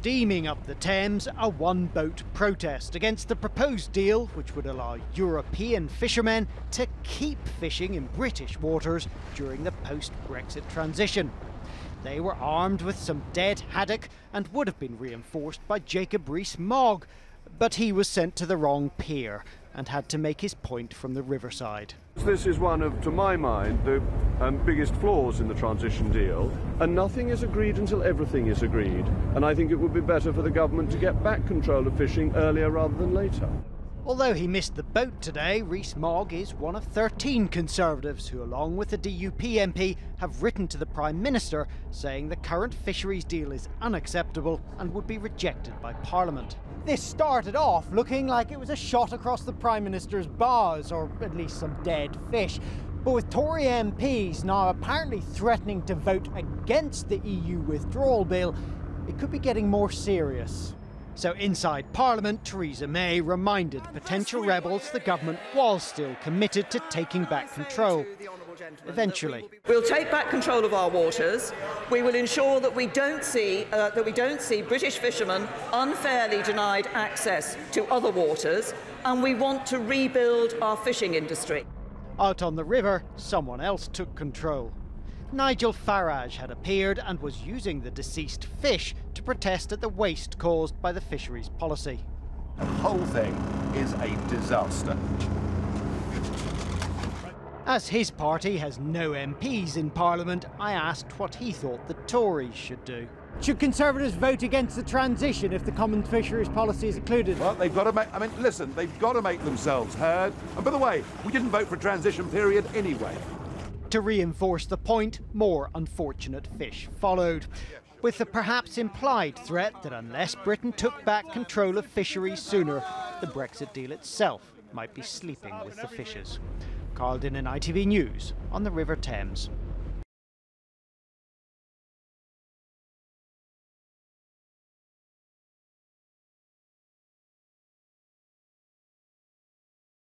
steaming up the Thames a one boat protest against the proposed deal, which would allow European fishermen to keep fishing in British waters during the post Brexit transition. They were armed with some dead haddock and would have been reinforced by Jacob Rees Mogg, but he was sent to the wrong pier and had to make his point from the riverside. This is one of, to my mind, the um, biggest flaws in the transition deal, and nothing is agreed until everything is agreed. And I think it would be better for the government to get back control of fishing earlier rather than later. Although he missed the boat today, Rees Mogg is one of 13 Conservatives who, along with the DUP MP, have written to the Prime Minister saying the current fisheries deal is unacceptable and would be rejected by Parliament. This started off looking like it was a shot across the Prime Minister's bows, or at least some dead fish. But with Tory MPs now apparently threatening to vote against the EU withdrawal bill, it could be getting more serious. So inside Parliament, Theresa May reminded potential rebels the government was still committed to taking back control. Eventually, we'll take back control of our waters. We will ensure that we don't see uh, that we don't see British fishermen unfairly denied access to other waters, and we want to rebuild our fishing industry. Out on the river, someone else took control. Nigel Farage had appeared and was using the deceased fish to protest at the waste caused by the fisheries policy. The whole thing is a disaster. As his party has no MPs in Parliament, I asked what he thought the Tories should do. Should Conservatives vote against the transition if the common fisheries policy is included? Well, they've got to make, I mean, listen, they've got to make themselves heard. And by the way, we didn't vote for a transition period anyway. To reinforce the point, more unfortunate fish followed, with the perhaps implied threat that unless Britain took back control of fisheries sooner, the Brexit deal itself might be sleeping with the fishes. Carl Dinnen ITV News on the River Thames.